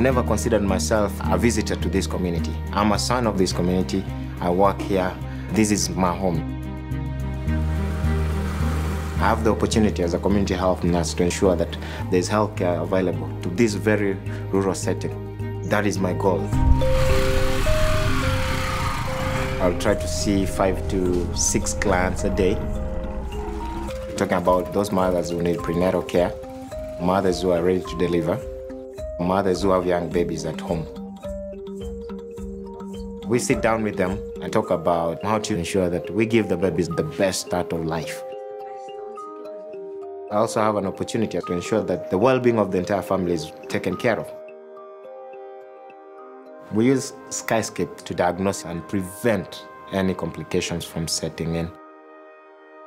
never considered myself a visitor to this community. I'm a son of this community. I work here. This is my home. I have the opportunity as a community health nurse to ensure that there's healthcare available to this very rural setting. That is my goal. I'll try to see five to six clients a day. Talking about those mothers who need prenatal care, mothers who are ready to deliver, mothers who have young babies at home. We sit down with them and talk about how to ensure that we give the babies the best start of life. I also have an opportunity to ensure that the well-being of the entire family is taken care of. We use Skyscape to diagnose and prevent any complications from setting in.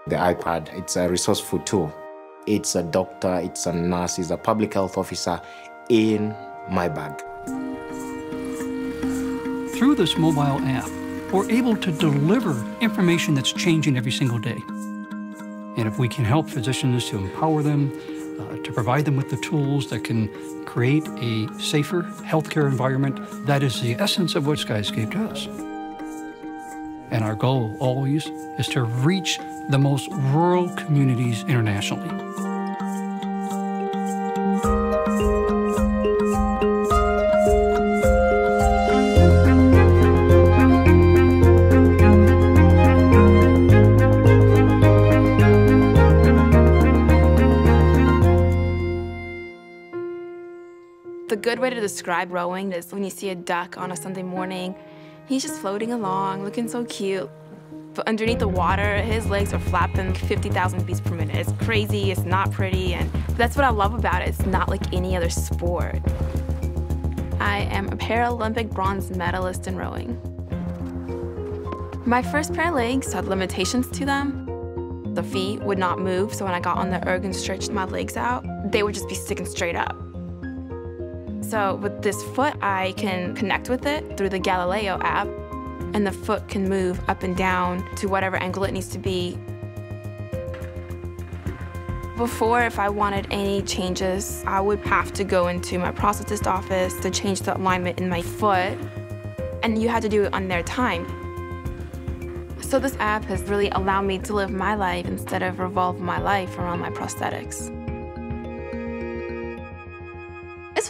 The iPad, it's a resourceful tool. It's a doctor, it's a nurse, it's a public health officer in my bag. Through this mobile app, we're able to deliver information that's changing every single day. And if we can help physicians to empower them, uh, to provide them with the tools that can create a safer healthcare environment, that is the essence of what Skyscape does. And our goal always is to reach the most rural communities internationally. The good way to describe rowing is when you see a duck on a Sunday morning, he's just floating along, looking so cute. But underneath the water, his legs are flapping 50,000 beats per minute. It's crazy, it's not pretty, and that's what I love about it. It's not like any other sport. I am a Paralympic bronze medalist in rowing. My first pair of legs had limitations to them. The feet would not move, so when I got on the erg and stretched my legs out, they would just be sticking straight up. So with this foot, I can connect with it through the Galileo app, and the foot can move up and down to whatever angle it needs to be. Before, if I wanted any changes, I would have to go into my prosthetist office to change the alignment in my foot, and you had to do it on their time. So this app has really allowed me to live my life instead of revolve my life around my prosthetics.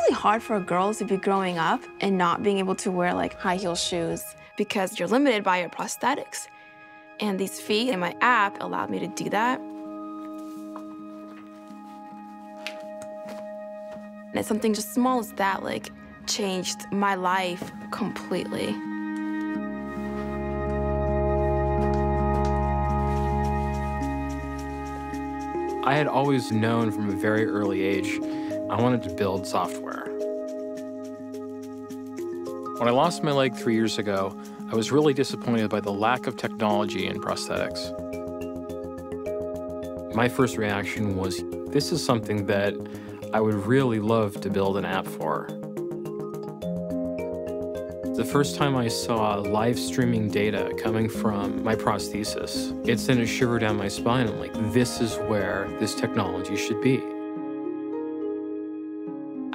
Really hard for girls to be growing up and not being able to wear like high heel shoes because you're limited by your prosthetics. And these feet and my app allowed me to do that. And it's something just small as that, like, changed my life completely. I had always known from a very early age I wanted to build software. When I lost my leg three years ago, I was really disappointed by the lack of technology in prosthetics. My first reaction was this is something that I would really love to build an app for. The first time I saw live streaming data coming from my prosthesis, it sent a shiver down my spine. I'm like, this is where this technology should be.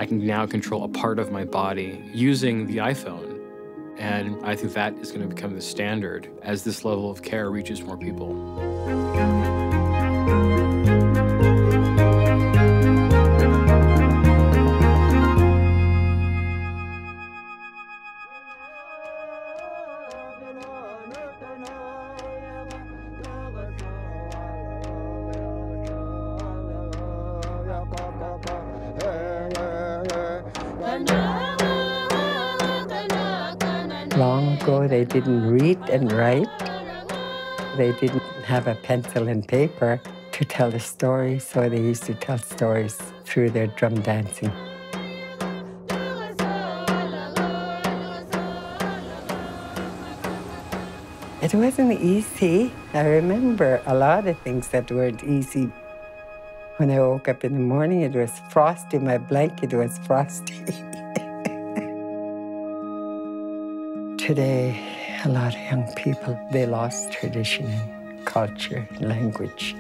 I can now control a part of my body using the iPhone. And I think that is going to become the standard as this level of care reaches more people. They didn't read and write. They didn't have a pencil and paper to tell a story, so they used to tell stories through their drum dancing. It wasn't easy. I remember a lot of things that weren't easy. When I woke up in the morning, it was frosty. My blanket was frosty. Today, a lot of young people, they lost tradition and culture, language.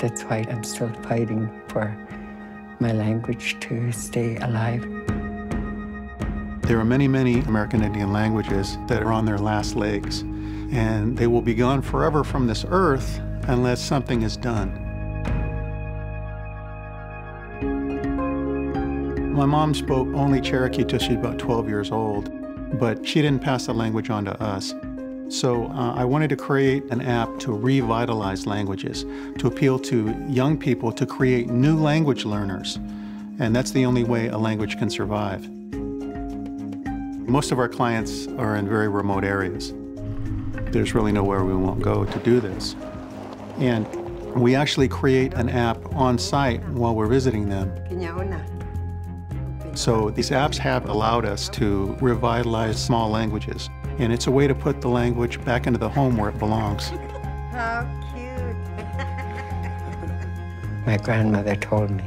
That's why I'm still fighting for my language to stay alive. There are many, many American Indian languages that are on their last legs, and they will be gone forever from this earth unless something is done. My mom spoke only Cherokee till she was about 12 years old, but she didn't pass the language on to us. So uh, I wanted to create an app to revitalize languages, to appeal to young people to create new language learners. And that's the only way a language can survive. Most of our clients are in very remote areas. There's really nowhere we won't go to do this. And we actually create an app on site while we're visiting them. So these apps have allowed us to revitalize small languages. And it's a way to put the language back into the home where it belongs. How cute. My grandmother told me,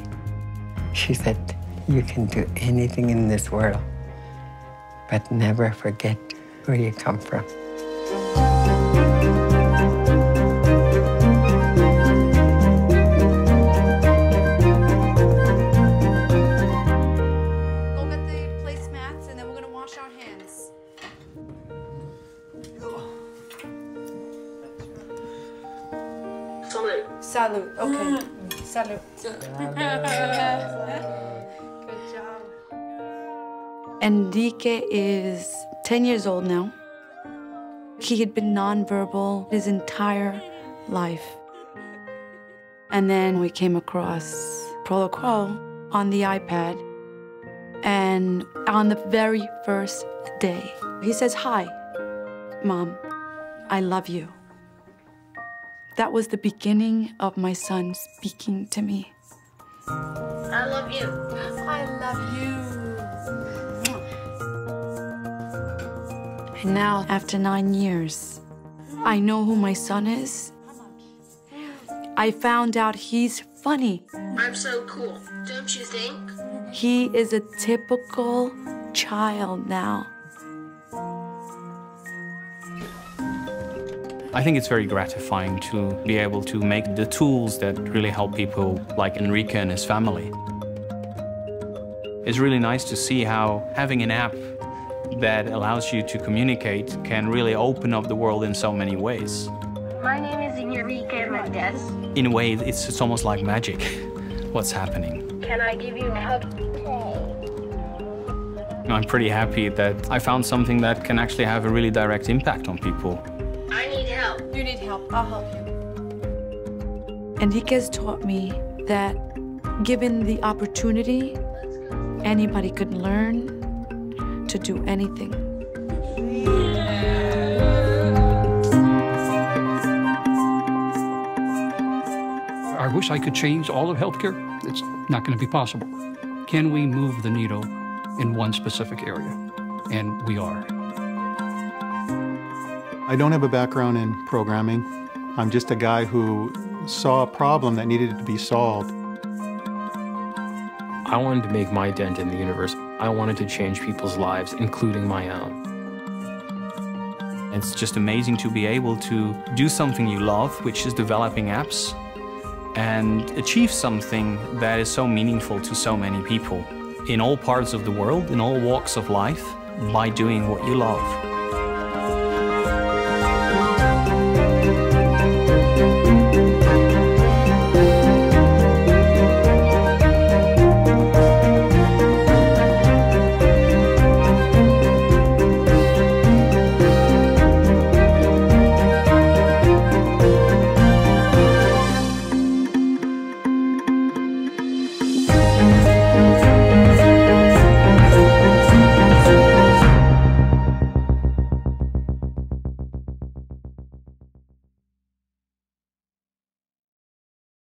she said, you can do anything in this world, but never forget where you come from. Salute. Okay. Mm. Salute. Good job. Enrique is 10 years old now. He had been nonverbal his entire life. And then we came across Protocol on the iPad. And on the very first day, he says, Hi, Mom, I love you. That was the beginning of my son speaking to me. I love you. I love you. And now, after nine years, I know who my son is. I found out he's funny. I'm so cool, don't you think? He is a typical child now. I think it's very gratifying to be able to make the tools that really help people like Enrique and his family. It's really nice to see how having an app that allows you to communicate can really open up the world in so many ways. My name is Enrique Mendez. In a way, it's, it's almost like magic, what's happening. Can I give you a hug? I'm pretty happy that I found something that can actually have a really direct impact on people. I need help. You need help. I'll help you. Enrique's taught me that given the opportunity, anybody could learn to do anything. I wish I could change all of healthcare. It's not going to be possible. Can we move the needle in one specific area? And we are. I don't have a background in programming. I'm just a guy who saw a problem that needed to be solved. I wanted to make my dent in the universe. I wanted to change people's lives, including my own. It's just amazing to be able to do something you love, which is developing apps, and achieve something that is so meaningful to so many people in all parts of the world, in all walks of life, by doing what you love.